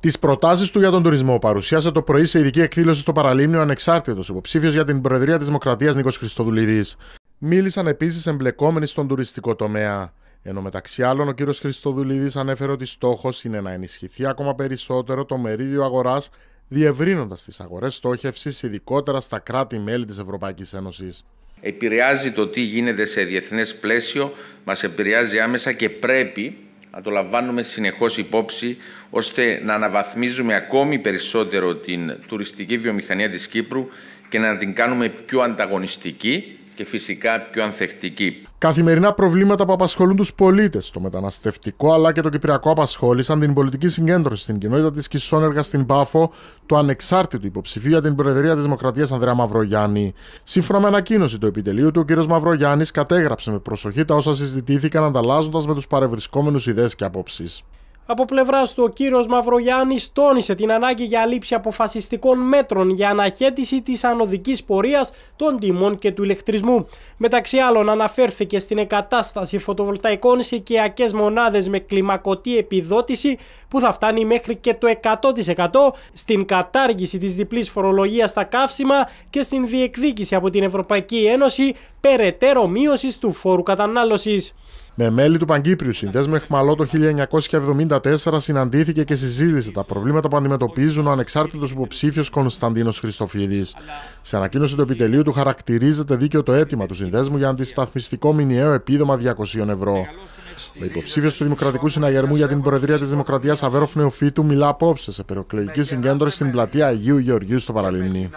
Τις προτάσεις του για τον τουρισμό παρουσίασε το πρωί σε ειδική εκδήλωση στο Παραλίμνιο ανεξάρτητος υποψήφιος για την Προεδρία της Δημοκρατίας Νίκος Χριστοδουλίδης. Μίλησαν επίσης εμπλεκόμενοι στον τουριστικό τομέα. Ενώ μεταξύ άλλων ο κ. Χριστοδουλίδης ανέφερε ότι στόχος είναι να ενισχυθεί ακόμα περισσότερο το μερίδιο αγοράς, διευρύνοντας τις αγορές στόχευσης, ειδικότερα στα κράτη-μέλη της Ευρωπαϊκής Ένωσης. Επηρεάζει το τι γίνεται σε διεθνές πλαίσιο, μας επηρεάζει άμεσα και πρέπει να το λαμβάνουμε συνεχώς υπόψη, ώστε να αναβαθμίζουμε ακόμη περισσότερο την τουριστική βιομηχανία της Κύπρου και να την κάνουμε πιο ανταγωνιστική και φυσικά πιο ανθεκτική. Καθημερινά προβλήματα που απασχολούν τους πολίτες, το μεταναστευτικό αλλά και το κυπριακό απασχόλησαν την πολιτική συγκέντρωση στην κοινότητα της Κισόνεργα στην Πάφο του ανεξάρτητου υποψηφίου για την Προεδρία της Δημοκρατίας Ανδρέα Μαυρογιάννη. Σύμφωνα με ανακοίνωση του επιτελείου του, ο κ. Μαυρογιάννης κατέγραψε με προσοχή τα όσα συζητήθηκαν ανταλλάζοντας με τους παρευρισκόμενους ιδέες και απόψεις. Από πλευρά του, ο κύριος Μαυρογιάννης τόνισε την ανάγκη για λήψη αποφασιστικών μέτρων για αναχέτηση της ανωδικής πορείας των τιμών και του ηλεκτρισμού. Μεταξύ άλλων, αναφέρθηκε στην εγκατάσταση φωτοβολταϊκών σε οικιακές μονάδες με κλιμακωτή επιδότηση που θα φτάνει μέχρι και το 100%, στην κατάργηση της διπλής φορολογίας στα καύσιμα και στην διεκδίκηση από την Ευρωπαϊκή Ένωση περαιτέρω μείωσης του φόρου κατανάλωσης. Με μέλη του Παγκύπριου Συνδέσμου Εχμαλό το 1974 συναντήθηκε και συζήτησε τα προβλήματα που αντιμετωπίζουν ο ανεξάρτητος υποψήφιος Κωνσταντίνος Χριστοφίδης. Σε ανακοίνωση του επιτελείου του χαρακτηρίζεται δίκαιο το αίτημα του Συνδέσμου για αντισταθμιστικό μηνιαίο επίδομα 200 ευρώ. Ο υποψήφιος του Δημοκρατικού Συναγερμού για την Προεδρία της Δημοκρατίας Αβέροφ Νεοφύτου μιλά απόψε σε περιοκλογική συγκέντρωση στην πλατεία Αγίου Γεωργίου στο Παραλίμνη.